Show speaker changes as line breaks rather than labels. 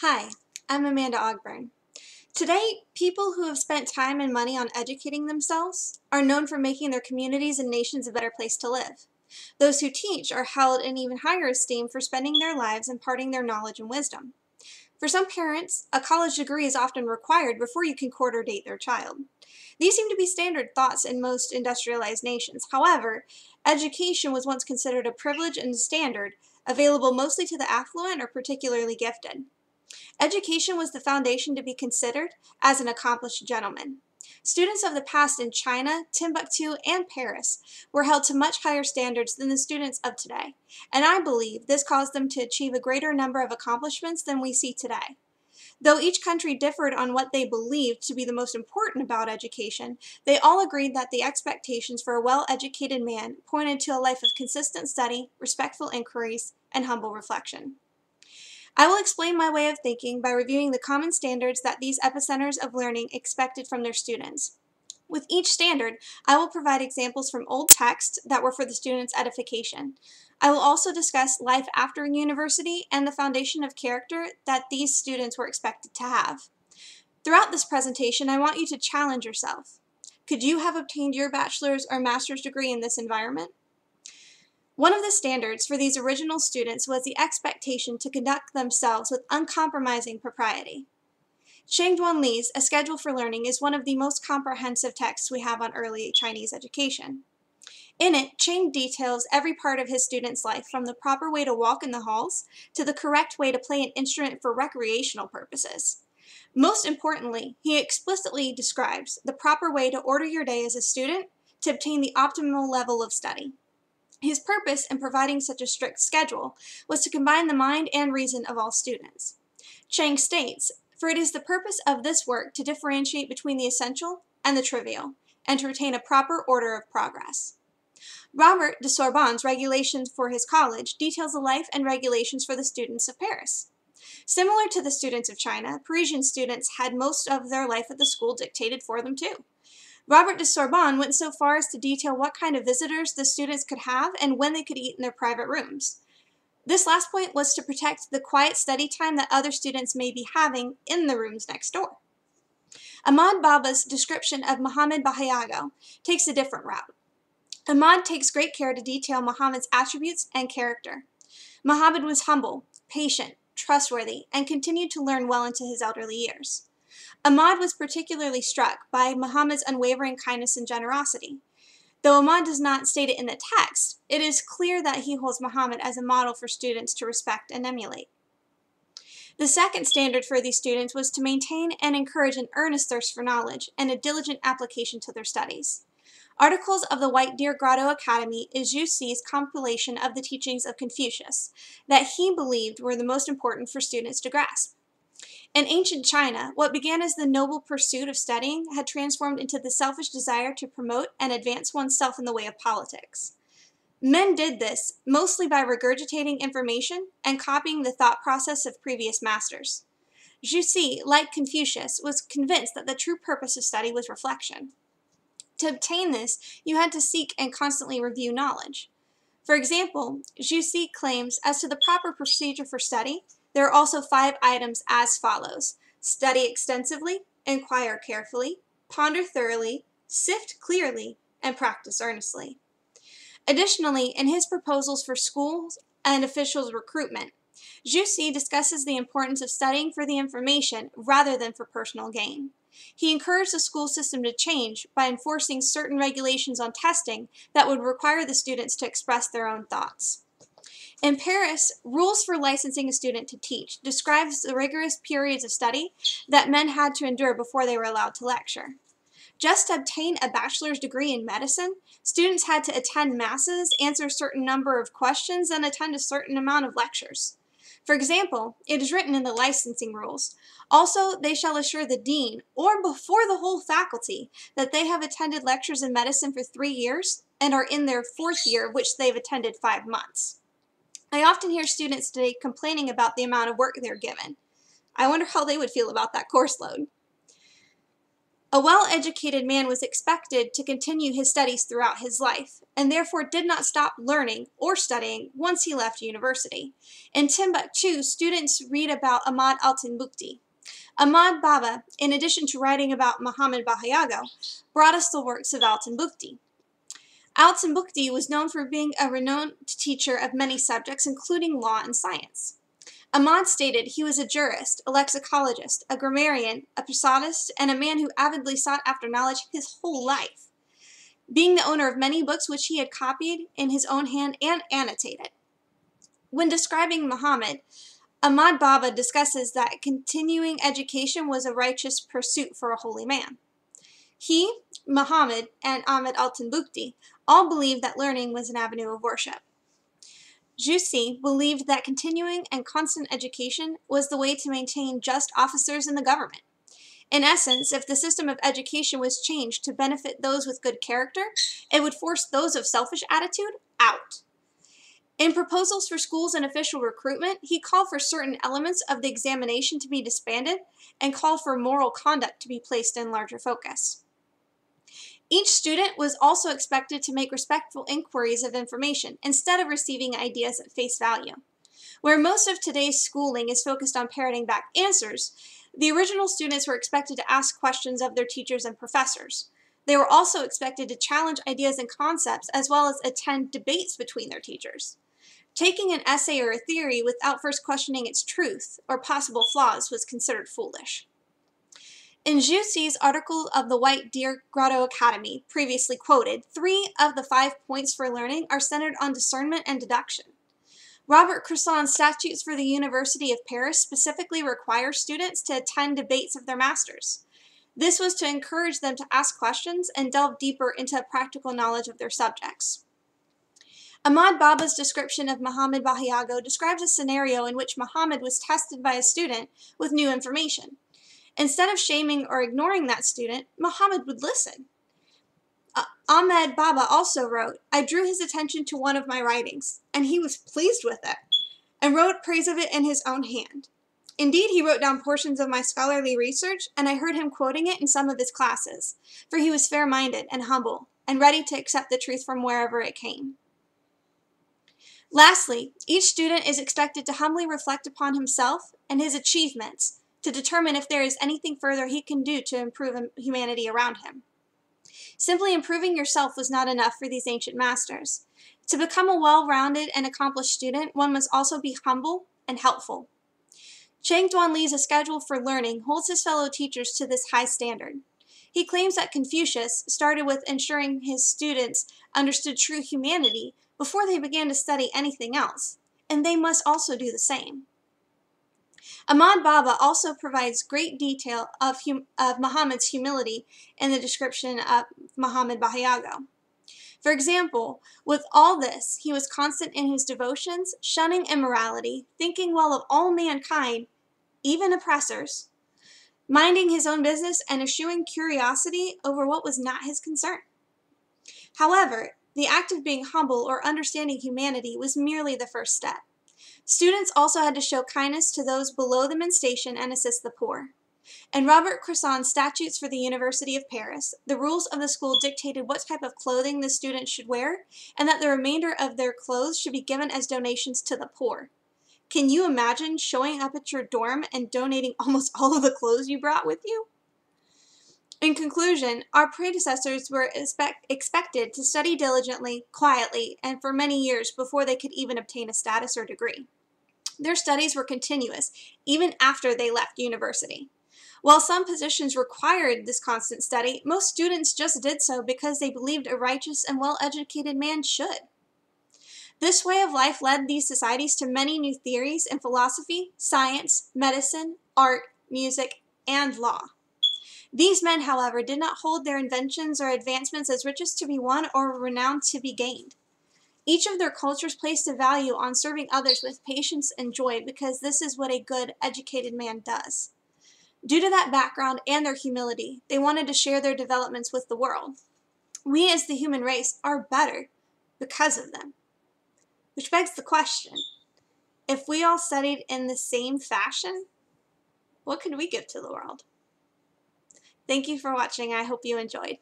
Hi, I'm Amanda Ogburn. Today, people who have spent time and money on educating themselves are known for making their communities and nations a better place to live. Those who teach are held in even higher esteem for spending their lives imparting their knowledge and wisdom. For some parents, a college degree is often required before you can court or date their child. These seem to be standard thoughts in most industrialized nations. However, education was once considered a privilege and standard, available mostly to the affluent or particularly gifted. Education was the foundation to be considered as an accomplished gentleman. Students of the past in China, Timbuktu, and Paris were held to much higher standards than the students of today, and I believe this caused them to achieve a greater number of accomplishments than we see today. Though each country differed on what they believed to be the most important about education, they all agreed that the expectations for a well-educated man pointed to a life of consistent study, respectful inquiries, and humble reflection. I will explain my way of thinking by reviewing the common standards that these epicenters of learning expected from their students. With each standard, I will provide examples from old texts that were for the students' edification. I will also discuss life after university and the foundation of character that these students were expected to have. Throughout this presentation, I want you to challenge yourself. Could you have obtained your bachelor's or master's degree in this environment? One of the standards for these original students was the expectation to conduct themselves with uncompromising propriety. Cheng Duan Li's A Schedule for Learning is one of the most comprehensive texts we have on early Chinese education. In it, Cheng details every part of his student's life from the proper way to walk in the halls to the correct way to play an instrument for recreational purposes. Most importantly, he explicitly describes the proper way to order your day as a student to obtain the optimal level of study. His purpose in providing such a strict schedule was to combine the mind and reason of all students. Cheng states, For it is the purpose of this work to differentiate between the essential and the trivial, and to retain a proper order of progress. Robert de Sorbonne's regulations for his college details the life and regulations for the students of Paris. Similar to the students of China, Parisian students had most of their life at the school dictated for them too. Robert de Sorbonne went so far as to detail what kind of visitors the students could have and when they could eat in their private rooms. This last point was to protect the quiet study time that other students may be having in the rooms next door. Ahmad Baba's description of Muhammad Bahayago takes a different route. Ahmad takes great care to detail Muhammad's attributes and character. Muhammad was humble, patient, trustworthy, and continued to learn well into his elderly years. Ahmad was particularly struck by Muhammad's unwavering kindness and generosity. Though Ahmad does not state it in the text, it is clear that he holds Muhammad as a model for students to respect and emulate. The second standard for these students was to maintain and encourage an earnest thirst for knowledge and a diligent application to their studies. Articles of the White Deer Grotto Academy is Zhu Xi's compilation of the teachings of Confucius that he believed were the most important for students to grasp. In ancient China, what began as the noble pursuit of studying had transformed into the selfish desire to promote and advance oneself in the way of politics. Men did this mostly by regurgitating information and copying the thought process of previous masters. Xi, like Confucius, was convinced that the true purpose of study was reflection. To obtain this, you had to seek and constantly review knowledge. For example, Zhu Xi claims as to the proper procedure for study, there are also five items as follows. Study extensively, inquire carefully, ponder thoroughly, sift clearly, and practice earnestly. Additionally, in his proposals for schools and officials recruitment, Xi discusses the importance of studying for the information rather than for personal gain. He encouraged the school system to change by enforcing certain regulations on testing that would require the students to express their own thoughts. In Paris, Rules for Licensing a Student to Teach describes the rigorous periods of study that men had to endure before they were allowed to lecture. Just to obtain a bachelor's degree in medicine, students had to attend masses, answer a certain number of questions, and attend a certain amount of lectures. For example, it is written in the licensing rules, also they shall assure the dean, or before the whole faculty, that they have attended lectures in medicine for three years and are in their fourth year, which they've attended five months. I often hear students today complaining about the amount of work they're given. I wonder how they would feel about that course load. A well-educated man was expected to continue his studies throughout his life, and therefore did not stop learning or studying once he left university. In Timbuktu, students read about Ahmad Altan Bukti. Ahmad Baba, in addition to writing about Muhammad Bahayago, brought us the works of Altan Bukti. Altan was known for being a renowned teacher of many subjects, including law and science. Ahmad stated he was a jurist, a lexicologist, a grammarian, a prosodist, and a man who avidly sought after knowledge his whole life, being the owner of many books which he had copied in his own hand and annotated. When describing Muhammad, Ahmad Baba discusses that continuing education was a righteous pursuit for a holy man. He, Muhammad, and Ahmed Altan Bukti all believed that learning was an avenue of worship. Zhu Xi believed that continuing and constant education was the way to maintain just officers in the government. In essence, if the system of education was changed to benefit those with good character, it would force those of selfish attitude out. In proposals for schools and official recruitment, he called for certain elements of the examination to be disbanded and called for moral conduct to be placed in larger focus. Each student was also expected to make respectful inquiries of information instead of receiving ideas at face value. Where most of today's schooling is focused on parroting back answers, the original students were expected to ask questions of their teachers and professors. They were also expected to challenge ideas and concepts as well as attend debates between their teachers. Taking an essay or a theory without first questioning its truth or possible flaws was considered foolish. In Zhu Xi's article of the White Deer Grotto Academy, previously quoted, three of the five points for learning are centered on discernment and deduction. Robert Courson's statutes for the University of Paris specifically require students to attend debates of their masters. This was to encourage them to ask questions and delve deeper into practical knowledge of their subjects. Ahmad Baba's description of Muhammad Bahayago describes a scenario in which Muhammad was tested by a student with new information. Instead of shaming or ignoring that student, Muhammad would listen. Uh, Ahmed Baba also wrote, I drew his attention to one of my writings, and he was pleased with it, and wrote praise of it in his own hand. Indeed, he wrote down portions of my scholarly research, and I heard him quoting it in some of his classes, for he was fair minded and humble, and ready to accept the truth from wherever it came. Lastly, each student is expected to humbly reflect upon himself and his achievements to determine if there is anything further he can do to improve humanity around him. Simply improving yourself was not enough for these ancient masters. To become a well-rounded and accomplished student, one must also be humble and helpful. Chang Duan Li's schedule for learning holds his fellow teachers to this high standard. He claims that Confucius started with ensuring his students understood true humanity before they began to study anything else, and they must also do the same. Ahmad Baba also provides great detail of, hum of Muhammad's humility in the description of Muhammad Bahayago. For example, with all this, he was constant in his devotions, shunning immorality, thinking well of all mankind, even oppressors, minding his own business and eschewing curiosity over what was not his concern. However, the act of being humble or understanding humanity was merely the first step. Students also had to show kindness to those below them in station and assist the poor. In Robert Courson's Statutes for the University of Paris, the rules of the school dictated what type of clothing the students should wear, and that the remainder of their clothes should be given as donations to the poor. Can you imagine showing up at your dorm and donating almost all of the clothes you brought with you? In conclusion, our predecessors were expect expected to study diligently, quietly, and for many years before they could even obtain a status or degree. Their studies were continuous, even after they left university. While some positions required this constant study, most students just did so because they believed a righteous and well-educated man should. This way of life led these societies to many new theories in philosophy, science, medicine, art, music, and law. These men, however, did not hold their inventions or advancements as riches to be won or renown to be gained. Each of their cultures placed a value on serving others with patience and joy because this is what a good, educated man does. Due to that background and their humility, they wanted to share their developments with the world. We as the human race are better because of them. Which begs the question, if we all studied in the same fashion, what could we give to the world? Thank you for watching. I hope you enjoyed.